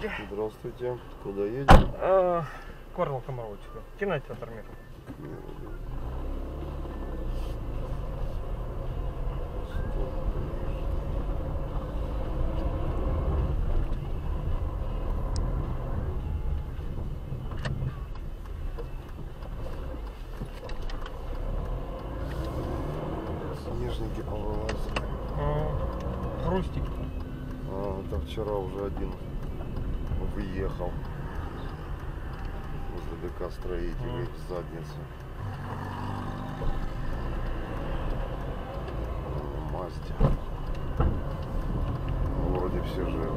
Здравствуйте. Здравствуйте. Куда едем? А, Корнел Комаровочка. Кинотеатр мир. Снежники повылазили. А, Хрустик. А, это вчера уже один выехал возле ДК строителей в задницу. Ну, Вроде все живы.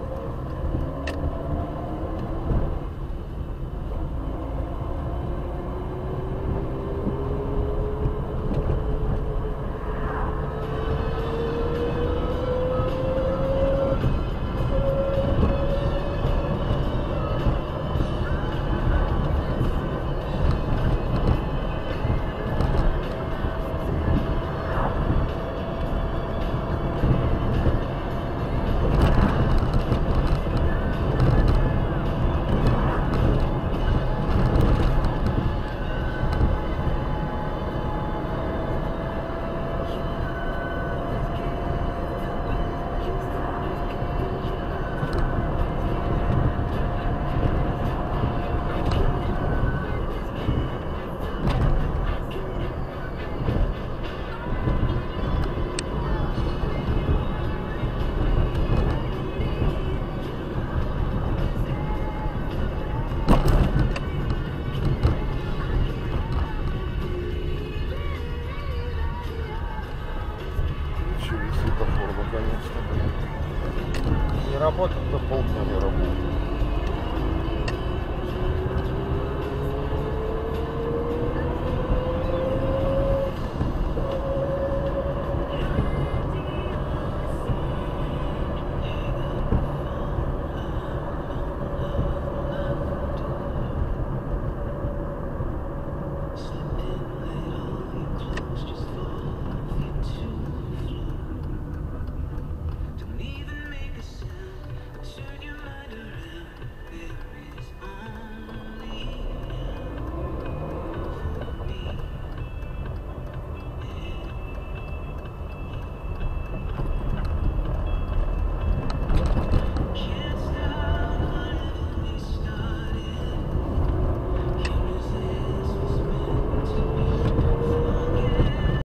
Работает. За полдня не работает.